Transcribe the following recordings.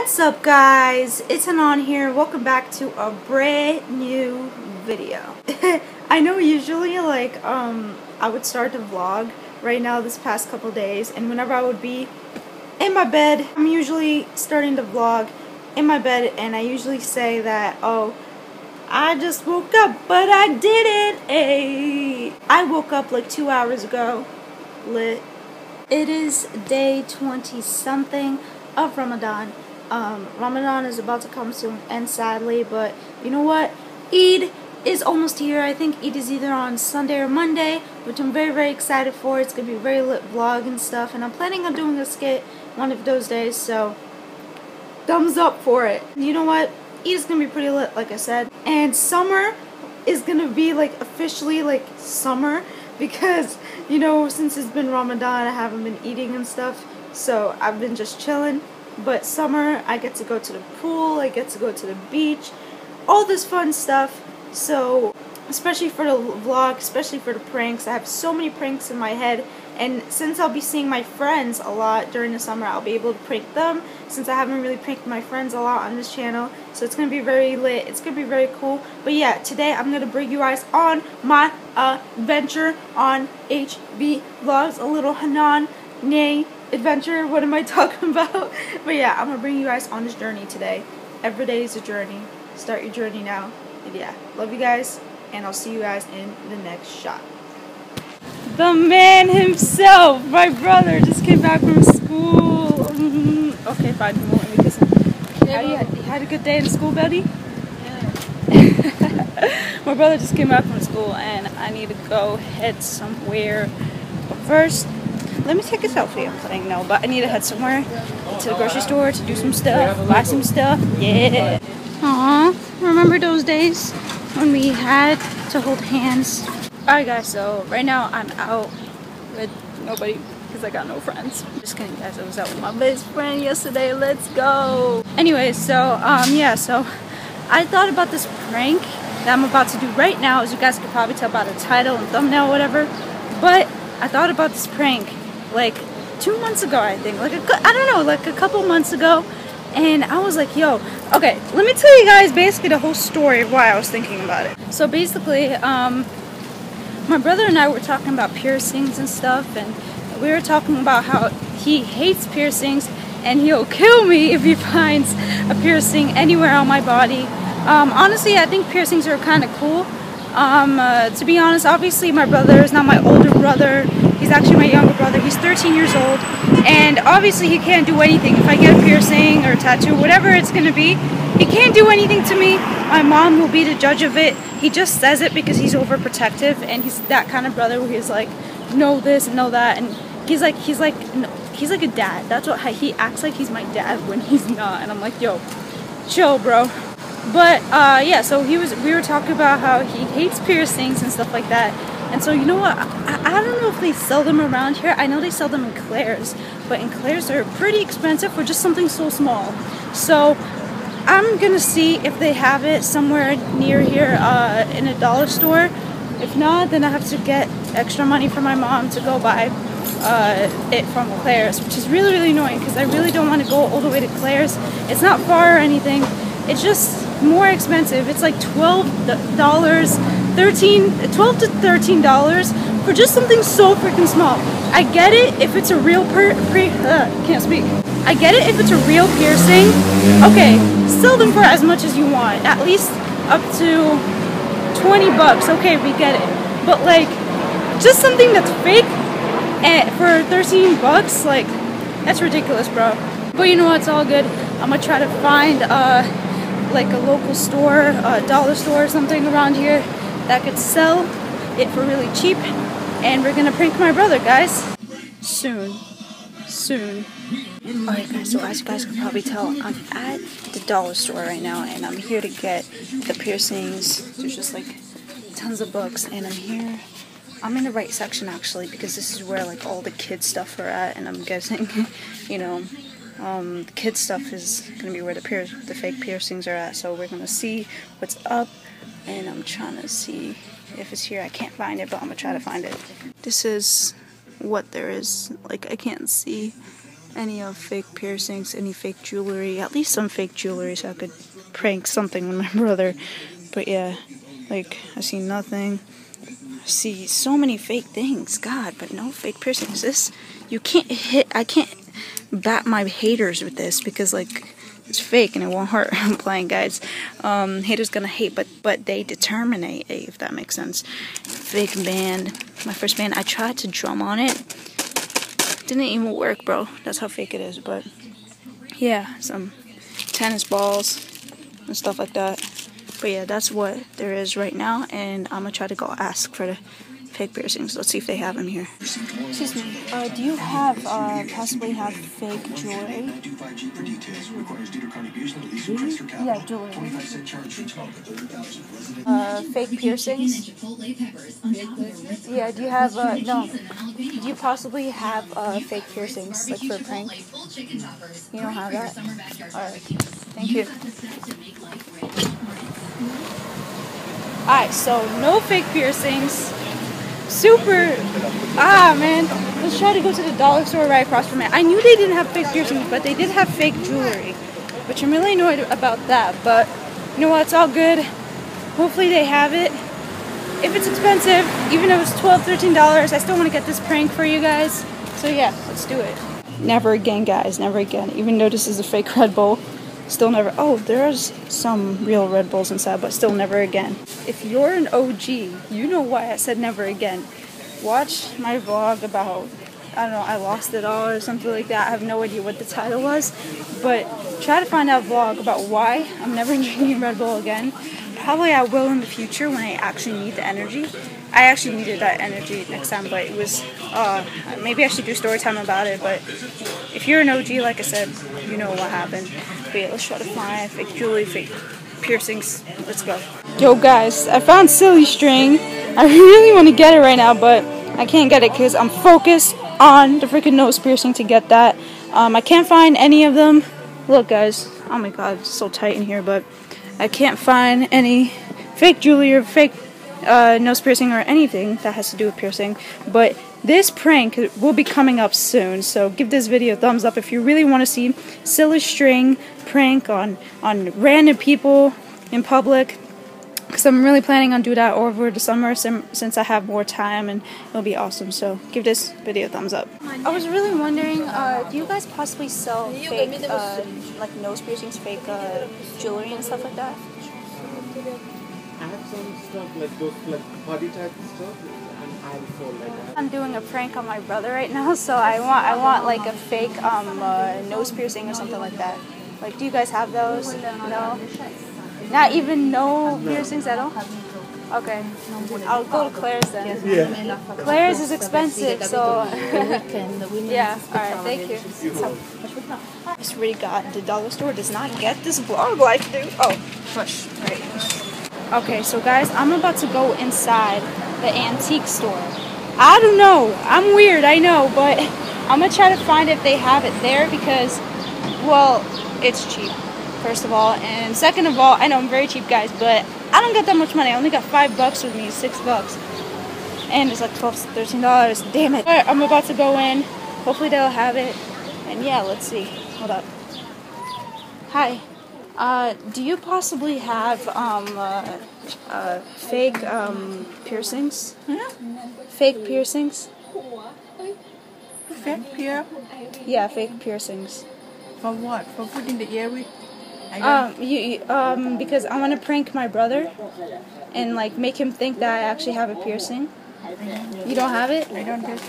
What's up guys? It's Anon here. Welcome back to a brand new video. I know usually like um I would start to vlog right now this past couple days and whenever I would be in my bed, I'm usually starting to vlog in my bed and I usually say that oh I just woke up but I didn't. Hey. I woke up like 2 hours ago. Lit. It is day 20 something of Ramadan um, Ramadan is about to come soon and sadly, but you know what? Eid is almost here. I think Eid is either on Sunday or Monday, which I'm very, very excited for. It's going to be a very lit vlog and stuff, and I'm planning on doing a skit one of those days, so thumbs up for it. You know what? Eid is going to be pretty lit, like I said, and summer is going to be, like, officially, like, summer, because, you know, since it's been Ramadan, I haven't been eating and stuff, so I've been just chilling but summer, I get to go to the pool, I get to go to the beach, all this fun stuff. So, especially for the vlog, especially for the pranks, I have so many pranks in my head. And since I'll be seeing my friends a lot during the summer, I'll be able to prank them since I haven't really pranked my friends a lot on this channel. So it's going to be very lit. It's going to be very cool. But yeah, today I'm going to bring you guys on my adventure on HB Vlogs, a little Hanan, nay, adventure. What am I talking about? but yeah, I'm gonna bring you guys on this journey today. Every day is a journey. Start your journey now. And yeah, love you guys, and I'll see you guys in the next shot. The man himself, my brother, just came back from school. Mm-hmm. Okay, fine, you won't let me kiss him. How you, you had a good day in school, buddy? Yeah. my brother just came back from school, and I need to go head somewhere. But first, let me take a selfie. I'm playing no, but I need to head somewhere to the grocery store to do some stuff, buy some stuff. Yeah. Aw, remember those days when we had to hold hands? Alright guys, so right now I'm out with nobody because I got no friends. Just kidding guys, I was out with my best friend yesterday. Let's go. Anyway, so um yeah, so I thought about this prank that I'm about to do right now, as you guys could probably tell by the title and thumbnail or whatever. But I thought about this prank like two months ago, I think. Like, a, I don't know, like a couple months ago. And I was like, yo, okay, let me tell you guys basically the whole story of why I was thinking about it. So basically, um, my brother and I were talking about piercings and stuff, and we were talking about how he hates piercings and he'll kill me if he finds a piercing anywhere on my body. Um, honestly, I think piercings are kind of cool. Um, uh, to be honest, obviously my brother is not my older brother. He's actually my younger brother. He's 13 years old. And obviously he can't do anything. If I get a piercing or a tattoo, whatever it's going to be, he can't do anything to me. My mom will be the judge of it. He just says it because he's overprotective and he's that kind of brother where he's like, know this and know that. And he's like, he's like, no, he's like a dad. That's what he acts like he's my dad when he's not. And I'm like, yo, chill, bro. But uh, yeah, so he was. We were talking about how he hates piercings and stuff like that. And so, you know what? I, I don't know if they sell them around here. I know they sell them in Claire's, but in Claire's they're pretty expensive for just something so small. So, I'm gonna see if they have it somewhere near here uh, in a dollar store. If not, then I have to get extra money for my mom to go buy uh, it from Claire's, which is really, really annoying because I really don't want to go all the way to Claire's. It's not far or anything. It's just more expensive. It's like $12 13 12 to 13 dollars for just something so freaking small. I get it if it's a real per pre uh, can't speak. I get it if it's a real piercing. Okay sell them for as much as you want at least up to 20 bucks. Okay we get it. But like just something that's fake and eh, for 13 bucks like that's ridiculous bro. But you know what? It's all good. I'm gonna try to find uh like a local store a dollar store or something around here that could sell it for really cheap. And we're gonna prank my brother, guys. Soon. Soon. Alright guys, so as you guys can probably tell, I'm at the dollar store right now and I'm here to get the piercings. There's just like tons of books and I'm here. I'm in the right section actually because this is where like all the kids stuff are at and I'm guessing, you know, um, the kid stuff is gonna be where the the fake piercings are at. So we're gonna see what's up and I'm trying to see if it's here. I can't find it, but I'm gonna try to find it. This is what there is. Like, I can't see any of fake piercings, any fake jewelry, at least some fake jewelry so I could prank something with my brother. But yeah, like I see nothing. I see so many fake things, God, but no fake piercings. This you can't hit I can't bat my haters with this because like it's fake and it won't hurt. I'm playing guys. Um, haters gonna hate, but but they determinate, if that makes sense. Fake band, my first band. I tried to drum on it, didn't even work, bro. That's how fake it is. But yeah, some tennis balls and stuff like that. But yeah, that's what there is right now, and I'm gonna try to go ask for the fake piercings. Let's see if they have them here. Excuse me. Uh, do you have uh, possibly have fake jewelry? Yeah, jewelry. Uh, fake piercings. Yeah. Do you have uh, no? Do you possibly have uh, fake piercings like for a prank? You don't have that. All right. Thank you. Alright, so no fake piercings super. Ah, man. Let's try to go to the dollar store right across from it. I knew they didn't have fake piercings, but they did have fake jewelry, which I'm really annoyed about that. But you know what? It's all good. Hopefully they have it. If it's expensive, even if it's $12, $13, I still want to get this prank for you guys. So yeah, let's do it. Never again, guys. Never again. Even though this is a fake Red Bull, still never. Oh, there's some real Red Bulls inside, but still never again if you're an OG, you know why I said never again. Watch my vlog about, I don't know, I lost it all or something like that. I have no idea what the title was. But try to find out vlog about why I'm never drinking Red Bull again. Probably I will in the future when I actually need the energy. I actually needed that energy next time, but it was, uh, maybe I should do story time about it, but if you're an OG, like I said, you know what happened. Let's try to find fake Julie, fake piercings. Let's go. Yo guys, I found silly string. I really want to get it right now, but I can't get it because I'm focused on the freaking nose piercing to get that. Um, I can't find any of them. Look guys, oh my god, it's so tight in here, but I can't find any fake jewelry or fake uh, nose piercing or anything that has to do with piercing. But this prank will be coming up soon, so give this video a thumbs up if you really want to see silly string prank on, on random people in public because I'm really planning on do that over the summer since I have more time and it'll be awesome. So give this video a thumbs up. I was really wondering, uh, do you guys possibly sell fake, uh, like nose piercings, fake uh, jewelry and stuff like that? I have some stuff like those like body type stuff. I'm doing a prank on my brother right now, so I want I want like a fake um, uh, nose piercing or something like that. Like, do you guys have those? No. Not even no piercings at all? Okay. I'll go to Claire's then. Yeah. Claire's is expensive, so. yeah, alright, thank you. I swear to God, the dollar store does not get this vlog life, dude. Oh, push. Right. Okay, so guys, I'm about to go inside the antique store. I don't know. I'm weird, I know, but I'm gonna try to find if they have it there because, well, it's cheap first of all. And second of all, I know I'm very cheap, guys, but I don't got that much money. I only got five bucks with me, six bucks. And it's like 12 $13. Damn it. I'm about to go in. Hopefully they'll have it. And yeah, let's see. Hold up. Hi. Uh, do you possibly have um, uh, uh, fake um, piercings? Yeah. Fake piercings? Fake piercings? Yeah, fake piercings. For what? For putting the earring? Um, you, you, um, because I want to prank my brother and like make him think that I actually have a piercing. You don't have it? I don't that.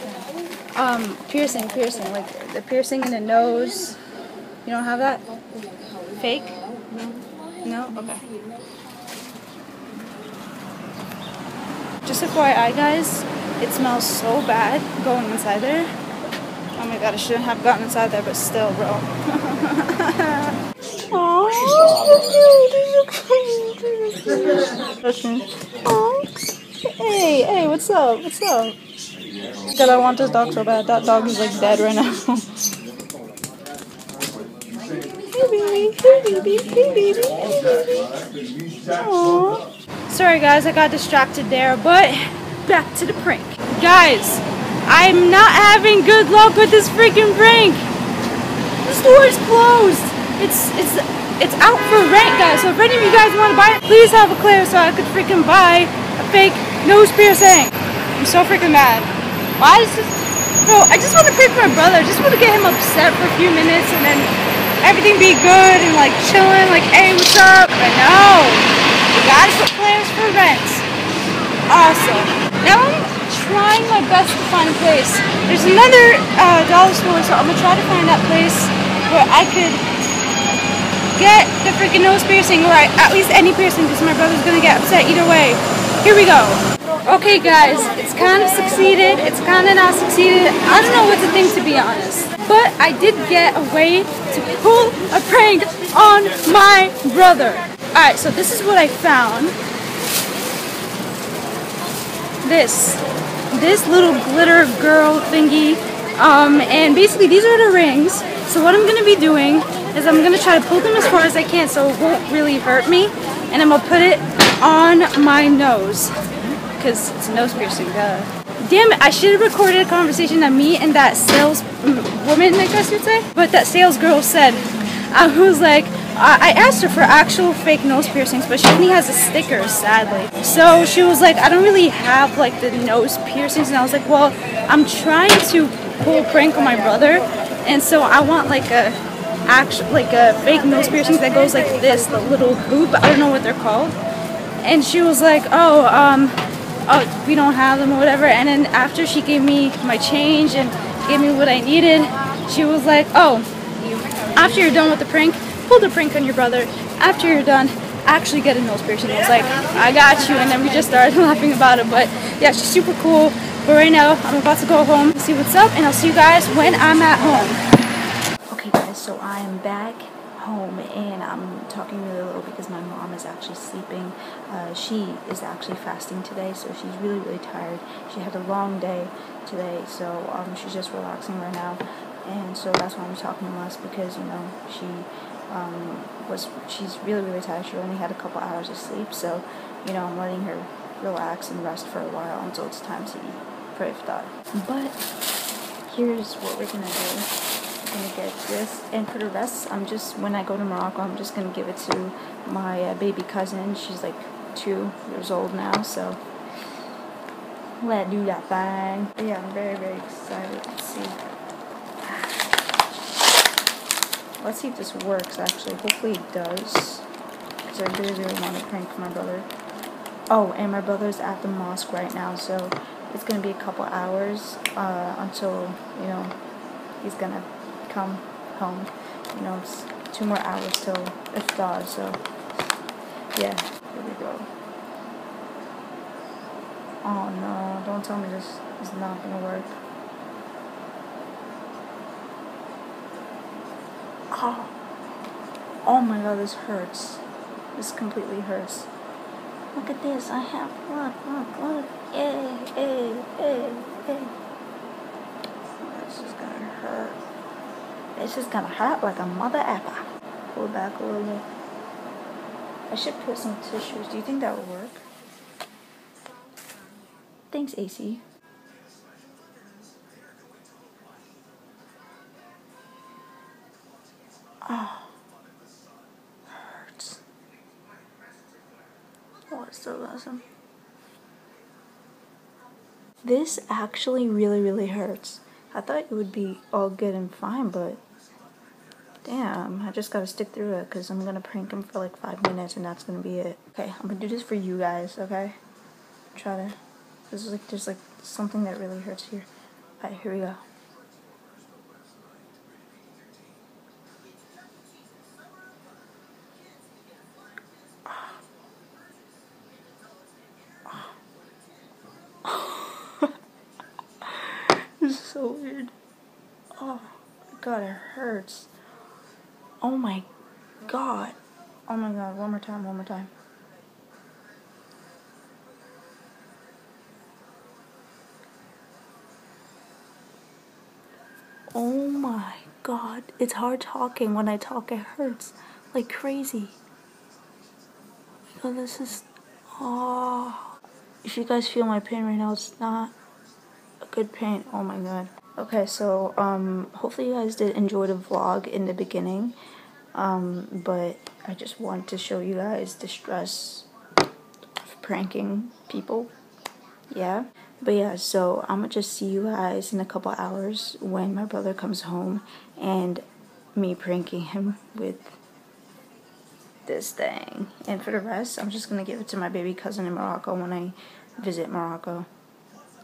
Um, piercing, piercing, like the piercing in the nose. You don't have that? Fake? No. No. Okay. Just FYI, guys, it smells so bad going inside there. Oh my god, I shouldn't have gotten inside there, but still, bro. Oh, hey, hey, what's up? What's up? God, I want this dog so bad. That dog is like dead right now. hey, baby. Hey, baby. Hey, baby. Hey, baby. Aww. Sorry, guys, I got distracted there, but back to the prank. Guys, I'm not having good luck with this freaking prank. the store is closed. It's it's it's out for rent, guys. So if any of you guys want to buy it, please have a clear so I could freaking buy a fake nose piercing. I'm so freaking mad. Why is this? Bro, I just want to prank my brother. I just want to get him upset for a few minutes and then everything be good and like chilling, like, hey, what's up? But no, you guys have plans for rent. Awesome. Now I'm trying my best to find a place. There's another uh, dollar store, so I'm gonna try to find that place where I could get the freaking nose piercing, or at least any piercing, because my brother's gonna get upset either way. Here we go. Okay, guys, it's kind of succeeded. It's kind of not succeeded. I don't know what to think, to be honest. But I did get a way to pull a prank on my brother. Alright, so this is what I found. This. This little glitter girl thingy. Um, and basically these are the rings. So what I'm going to be doing is I'm going to try to pull them as far as I can so it won't really hurt me. And I'm going to put it on my nose. Because it's a nose piercing, duh. Damn it, I should have recorded a conversation that me and that sales woman, I guess you'd say. But that sales girl said, I was like, I asked her for actual fake nose piercings, but she only has a sticker, sadly. So she was like, I don't really have like the nose piercings, and I was like, well, I'm trying to pull a prank on my brother, and so I want like a actual like a fake nose piercing that goes like this, the little hoop. I don't know what they're called. And she was like, oh, um, oh, we don't have them or whatever. And then after she gave me my change and gave me what I needed, she was like, oh, after you're done with the prank, pull the prank on your brother. After you're done, actually get a nose piercing. I was like, I got you. And then we just started laughing about it. But yeah, she's super cool. But right now, I'm about to go home, see what's up, and I'll see you guys when I'm at home. Okay, guys, so I am back home and I'm talking really low because my mom is actually sleeping. Uh, she is actually fasting today, so she's really, really tired. She had a long day today, so um, she's just relaxing right now. And so that's why I'm talking less because, you know, she um, was, she's really, really tired. She only had a couple hours of sleep, so, you know, I'm letting her relax and rest for a while until it's time to eat for iftar. But here's what we're gonna do. I'm gonna get this. And for the rest I'm just when I go to Morocco I'm just gonna give it to my uh, baby cousin. She's like two years old now so let do that. Thing yeah I'm very very excited to see let's see if this works actually hopefully it does because I really really want to prank my brother oh and my brother's at the mosque right now so it's gonna be a couple hours uh, until you know he's gonna come home. You know, it's two more hours till iftar, so yeah, here we go. Oh no, don't tell me this is not gonna work. Oh, oh my god, this hurts. This completely hurts. Look at this, I have, look, look, look, hey, hey, hey, hey. This is gonna hurt. It's just gonna hurt like a mother effer. Pull back a little. I should put some tissues. Do you think that would work? Thanks, AC. This actually really, really hurts. I thought it would be all good and fine, but Damn, I just gotta stick through it because I'm gonna prank him for like five minutes and that's gonna be it. Okay, I'm gonna do this for you guys, okay? Try to. This is like, there's like something that really hurts here. Alright, here we go. this is so weird. Oh, God, it hurts. Oh my god. Oh my god, one more time, one more time. Oh my god, it's hard talking. When I talk, it hurts like crazy. So this is. Oh. If you guys feel my pain right now, it's not good paint. Oh my god. Okay, so um, hopefully you guys did enjoy the vlog in the beginning, um, but I just want to show you guys the stress of pranking people. Yeah, but yeah, so I'm gonna just see you guys in a couple hours when my brother comes home and me pranking him with this thing. And for the rest, I'm just gonna give it to my baby cousin in Morocco when I visit Morocco.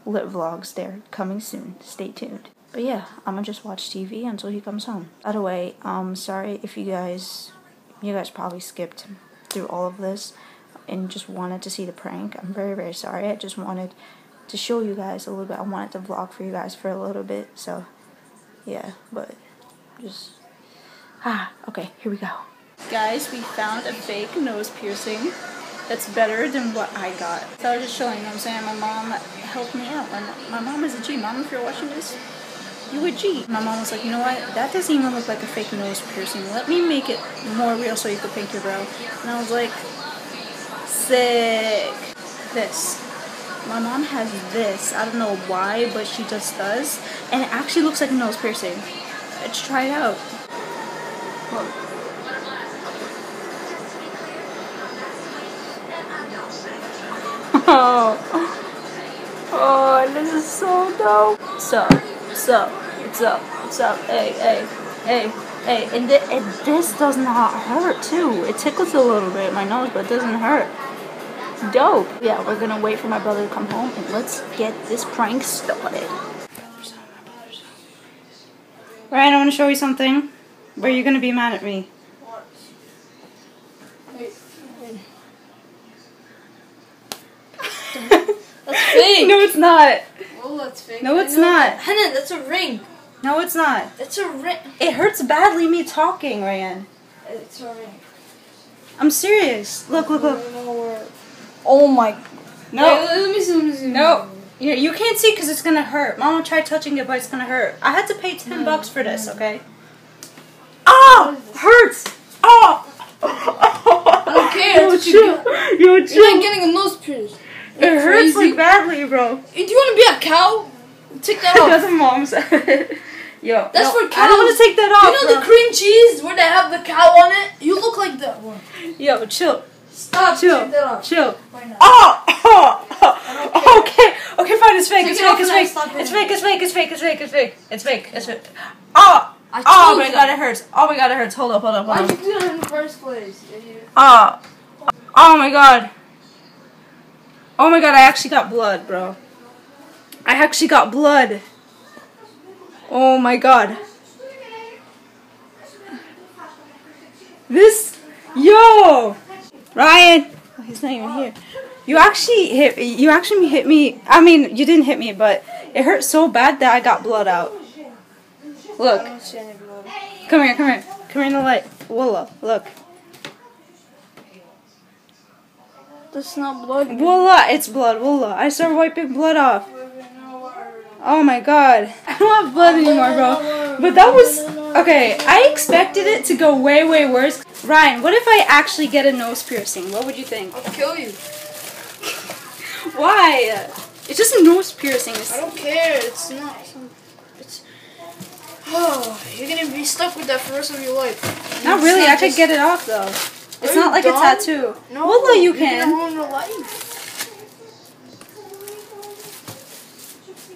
Lit vlogs there coming soon. Stay tuned. But yeah, I'm gonna just watch TV until he comes home. By the way, um, sorry if you guys, you guys probably skipped through all of this and just wanted to see the prank. I'm very, very sorry. I just wanted to show you guys a little bit. I wanted to vlog for you guys for a little bit. So, yeah, but just, ah, okay, here we go. Guys, we found a fake nose piercing that's better than what I got. So I was just showing, you know what I'm saying? My mom helped me out. My, my mom is a G. Mom, if you're watching this, you a G. My mom was like, you know what? That doesn't even look like a fake nose piercing. Let me make it more real so you can paint your brow. And I was like, sick. This. My mom has this. I don't know why, but she just does. And it actually looks like a nose piercing. Let's try it out. So dope. So, so, What's up? What's up? Hey, hey, hey, hey. And, th and this does not hurt, too. It tickles a little bit my nose, but it doesn't hurt. Dope. Yeah, we're gonna wait for my brother to come home, and let's get this prank started. Ryan, I want to show you something. Where you're gonna be mad at me. That's fake. No, it's not. Oh, that's fake. No, it's not. that. Hannah, that's a ring. No, it's not. That's a ring. It hurts badly me talking, Ryan. It's a ring. I'm serious. Look, look, look. Oh my. No. Wait, let me see. Let me see. No. You, you can't see because it's gonna hurt. Mama tried touching it, but it's gonna hurt. I had to pay ten bucks for this, okay? Oh, hurts. Oh. I don't care. Yo, That's what you chill. get. Yo, You're not getting a nose pierce. It hurts like badly, bro. Hey, Do you want to be a cow? Take that off. That's what mom said. Yo, That's no, for I don't want to take that off. You know the cream cheese where they have the cow on it? You look like that one. Yo, chill, Stop. chill, Take that off. chill. Why not? Oh, oh, oh, okay, okay, fine. It's fake. Take It's it fake. It's and I fake. It's fake. It's fake. It's fake. It's fake. It's fake. It's fake. It's fake. Oh, oh my you. god, it hurts. Oh my god, it hurts. Hold up, hold up, hold Why'd up. you do that in the first place? idiot? Oh, oh my god. Oh my god, I actually got blood, bro. I actually got blood. Oh my god. This, yo, Ryan. Oh, he's not even here. You actually hit. You actually hit me. I mean, you didn't hit me, but it hurt so bad that I got blood out. Look. I don't see any blood. Come here, come here. Come here in the light. Walla, look. That's not blood. Walla, it's blood. Walla. I started wiping blood off. Oh my god. I don't have blood anymore, bro. But that was. Okay, I expected it to go way, way worse. Ryan, what if I actually get a nose piercing? What would you think? I'll kill you. Why? It's just a nose piercing. It's- I don't care. It's not. Some, it's. Oh, you're gonna be stuck with that for the rest of your life. Not It's really. I could get it off though. It's not like dumb? a tattoo. No, Walla, you you're can. ruin your life.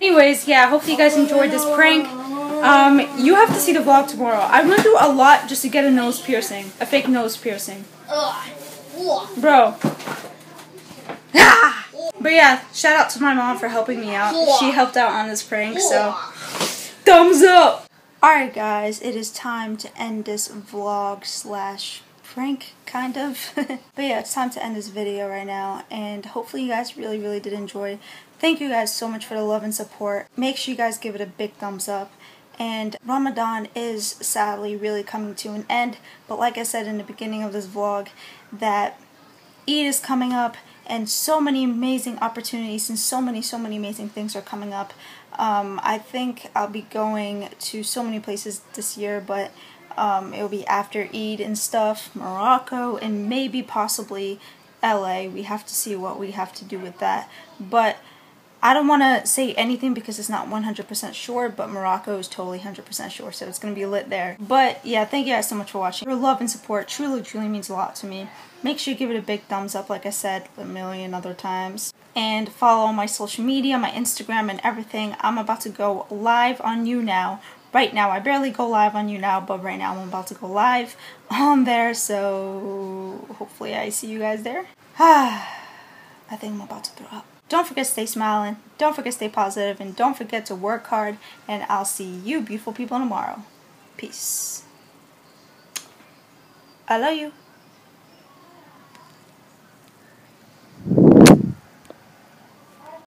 Anyways, yeah, hopefully you guys enjoyed this prank. Um, you have to see the vlog tomorrow. I'm gonna do a lot just to get a nose piercing, a fake nose piercing, bro. Ah! But yeah, shout out to my mom for helping me out. She helped out on this prank, so thumbs up. All right, guys, it is time to end this vlog slash prank, kind of. but yeah, it's time to end this video right now, and hopefully you guys really, really did enjoy. Thank you guys so much for the love and support. Make sure you guys give it a big thumbs up. And Ramadan is sadly really coming to an end, but like I said in the beginning of this vlog, that Eid is coming up and so many amazing opportunities and so many, so many amazing things are coming up. Um, I think I'll be going to so many places this year, but um, it'll be after Eid and stuff, Morocco, and maybe possibly LA. We have to see what we have to do with that. But I don't want to say anything because it's not 100% sure, but Morocco is totally 100% sure, so it's going to be lit there. But yeah, thank you guys so much for watching. Your love and support truly, truly means a lot to me. Make sure you give it a big thumbs up, like I said a million other times. And follow my social media, my Instagram, and everything. I'm about to go live on YouNow right now. I barely go live on YouNow, but right now I'm about to go live on there, so hopefully I see you guys there. Ah, I think I'm about to throw up. Don't forget to stay smiling, don't forget to stay positive, and don't forget to work hard, and I'll see you beautiful people tomorrow. Peace. I love you.